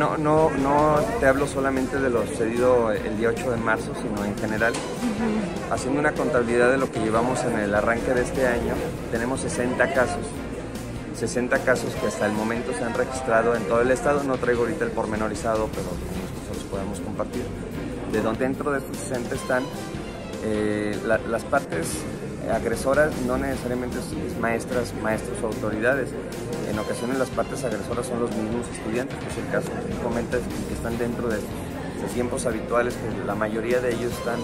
No, no, no te hablo solamente de lo sucedido el día 8 de marzo, sino en general. Haciendo una contabilidad de lo que llevamos en el arranque de este año, tenemos 60 casos. 60 casos que hasta el momento se han registrado en todo el estado. No traigo ahorita el pormenorizado, pero nosotros podemos compartir. De donde dentro de estos 60 están eh, las partes agresoras no necesariamente es maestras, maestros o autoridades. En ocasiones las partes agresoras son los mismos estudiantes, que es el caso que comentas, que están dentro de tiempos habituales, que la mayoría de ellos están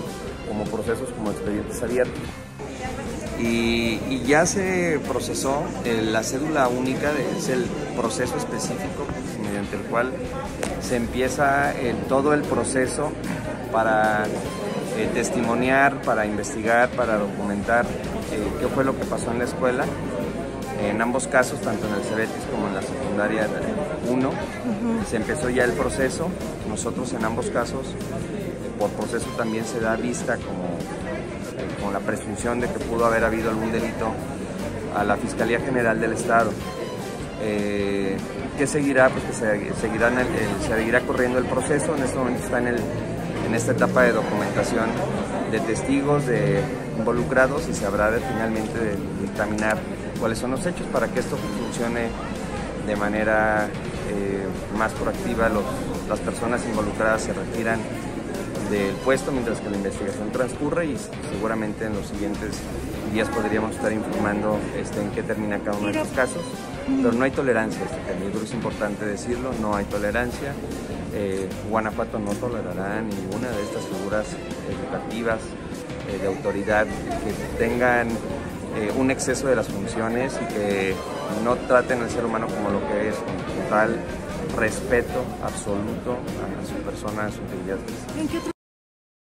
como procesos, como expedientes abiertos. Y, ya se procesó la cédula única, es el proceso específico mediante el cual se empieza todo el proceso para eh, testimoniar, para investigar, para documentar eh, qué fue lo que pasó en la escuela. En ambos casos, tanto en el Cebetis como en la secundaria 1, se empezó ya el proceso. Nosotros en ambos casos, por proceso también se da vista como, eh, con la presunción de que pudo haber habido algún delito a la Fiscalía General del Estado. ¿Qué seguirá? Pues que se, seguirá se seguirá corriendo el proceso. En este momento está en el en esta etapa de documentación de testigos, de involucrados y se habrá finalmente de dictaminar cuáles son los hechos para que esto funcione de manera eh, más proactiva. las personas involucradas se retiran del puesto mientras que la investigación transcurre y seguramente en los siguientes días podríamos estar informando este, en qué termina cada uno de estos casos. Pero no hay tolerancia, este es importante decirlo, no hay tolerancia. Eh, Guanajuato no tolerará ninguna de estas figuras educativas eh, de autoridad que tengan eh, un exceso de las funciones y que no traten al ser humano como lo que es, con total respeto absoluto a su persona, a su integridad.